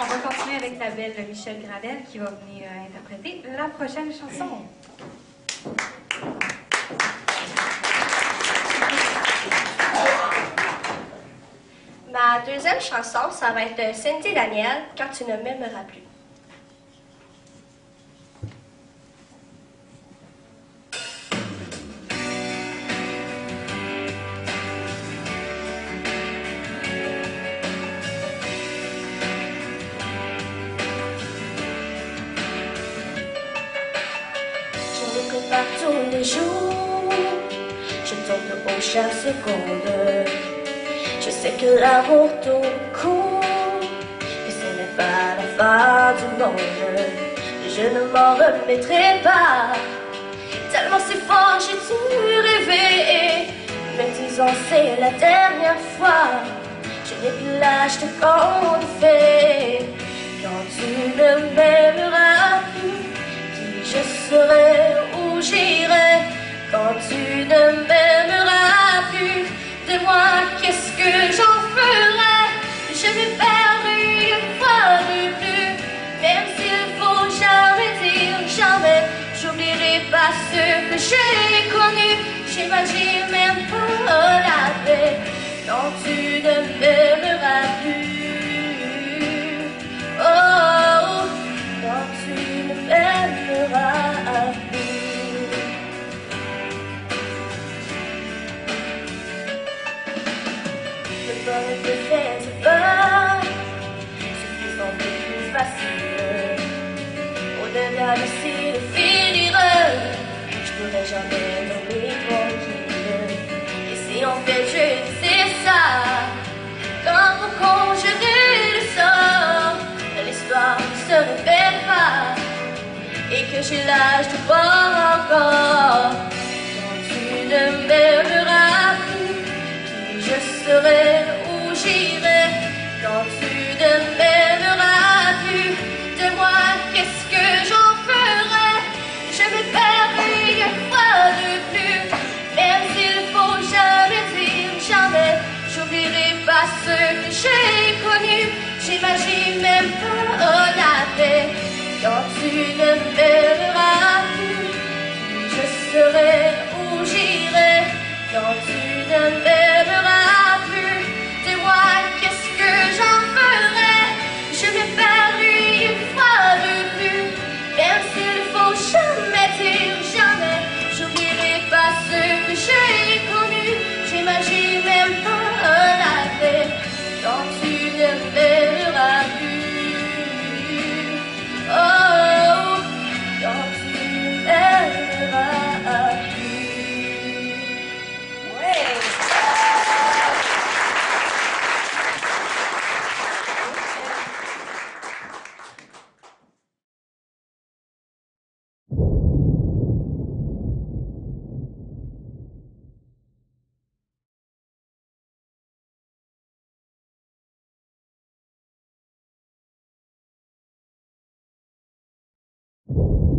On va continuer avec la belle Michel Gravel qui va venir euh, interpréter la prochaine chanson. Ma deuxième chanson, ça va être Cindy Daniel, Quand tu ne m'aimeras plus. Me prépare tous les jours, je tourne au chaque seconde. Je sais que l'amour tourne court, que ce n'est pas la fin du monde. Je ne m'en remettrai pas, tellement c'est fort, j'ai tout rêvé. Mais disons, c'est la dernière fois, je n'ai plus l'âge de fait. Quand tu ne m'aimeras de moi, qu'est-ce que j'en ferai Je m'ai perdu une fois de plus, même s'il faut jamais dire jamais. J'oublierai pas ce que j'ai connu, j'imagine même pas Le bonheur que fait ce peur, ce qui semble plus facile. Au-delà de si finir, je pourrais jamais nommer tranquille. Et si on fait c'est ça, comme pour conjurer le sort, l'histoire ne se répète pas, et que j'ai l'âge de voir encore. Quand tu ne m'aimeras plus, qui je serai, j'irai quand tu m'aimeras plus. De moi, qu'est-ce que j'en ferai? Je vais perdu une de plus, même s'il faut jamais dire jamais. J'oublierai pas ce que j'ai connu, j'imagine même pas la paix. Quand tu ne you